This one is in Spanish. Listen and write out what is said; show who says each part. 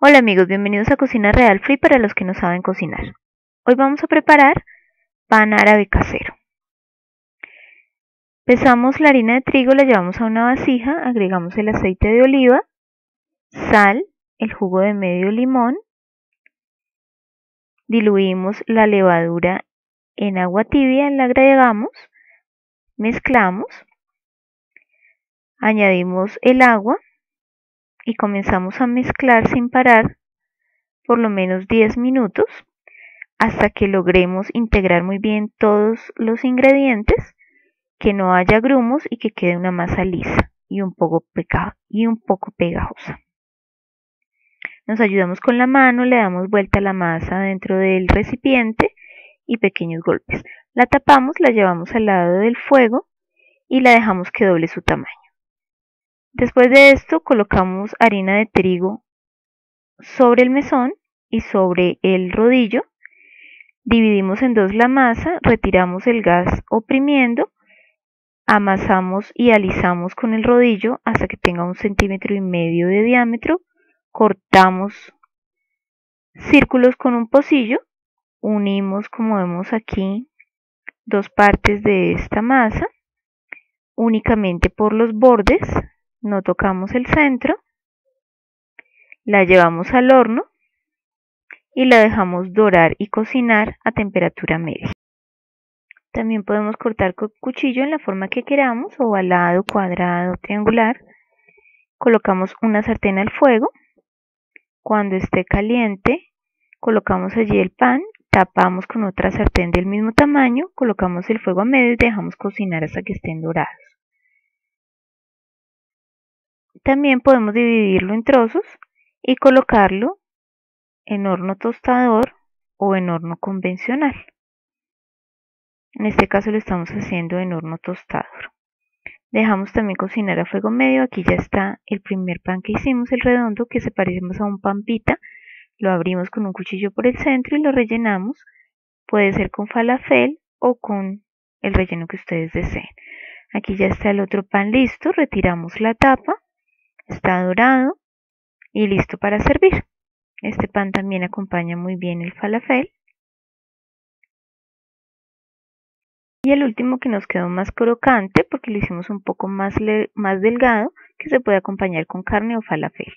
Speaker 1: Hola amigos, bienvenidos a Cocina Real Free para los que no saben cocinar. Hoy vamos a preparar pan árabe casero. Pesamos la harina de trigo, la llevamos a una vasija, agregamos el aceite de oliva, sal, el jugo de medio limón, diluimos la levadura en agua tibia, la agregamos, mezclamos, añadimos el agua y comenzamos a mezclar sin parar por lo menos 10 minutos hasta que logremos integrar muy bien todos los ingredientes, que no haya grumos y que quede una masa lisa y un poco, pegajosa. Nos ayudamos con la mano, le damos vuelta a la masa dentro del recipiente y pequeños golpes. La tapamos, la llevamos al lado del fuego y la dejamos que doble su tamaño. Después de esto colocamos harina de trigo sobre el mesón y sobre el rodillo. Dividimos en dos la masa, retiramos el gas oprimiendo, amasamos y alisamos con el rodillo hasta que tenga un centímetro y medio de diámetro. Cortamos círculos con un pocillo, unimos como vemos aquí dos partes de esta masa únicamente por los bordes no tocamos el centro, la llevamos al horno y la dejamos dorar y cocinar a temperatura media. También podemos cortar con cuchillo en la forma que queramos, ovalado, cuadrado, triangular. Colocamos una sartén al fuego. Cuando esté caliente, colocamos allí el pan, tapamos con otra sartén del mismo tamaño, colocamos el fuego a medio y dejamos cocinar hasta que estén dorados. También podemos dividirlo en trozos y colocarlo en horno tostador o en horno convencional. En este caso lo estamos haciendo en horno tostador. Dejamos también cocinar a fuego medio. Aquí ya está el primer pan que hicimos, el redondo, que se parece a un pan pita. Lo abrimos con un cuchillo por el centro y lo rellenamos. Puede ser con falafel o con el relleno que ustedes deseen. Aquí ya está el otro pan listo. Retiramos la tapa Está dorado y listo para servir. Este pan también acompaña muy bien el falafel. Y el último que nos quedó más crocante porque lo hicimos un poco más, más delgado que se puede acompañar con carne o falafel.